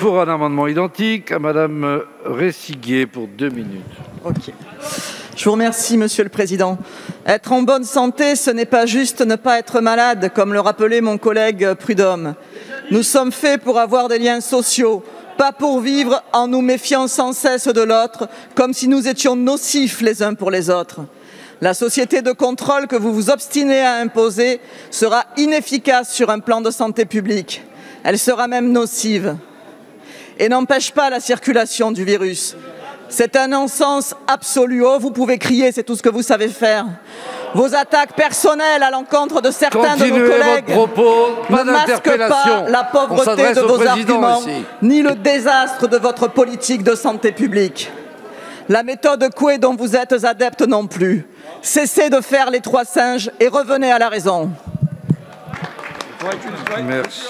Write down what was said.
pour un amendement identique à Madame Ressiguier pour deux minutes. Ok. Je vous remercie, Monsieur le Président. Être en bonne santé, ce n'est pas juste ne pas être malade, comme le rappelait mon collègue Prudhomme. Nous sommes faits pour avoir des liens sociaux, pas pour vivre en nous méfiant sans cesse de l'autre, comme si nous étions nocifs les uns pour les autres. La société de contrôle que vous vous obstinez à imposer sera inefficace sur un plan de santé publique. Elle sera même nocive et n'empêche pas la circulation du virus. C'est un non-sens absolu. Oh, vous pouvez crier, c'est tout ce que vous savez faire. Vos attaques personnelles à l'encontre de certains de nos Continuez collègues votre propos, pas ne masquent pas la pauvreté de vos arguments, ici. ni le désastre de votre politique de santé publique. La méthode Coué dont vous êtes adepte non plus. Cessez de faire les trois singes et revenez à la raison. Merci.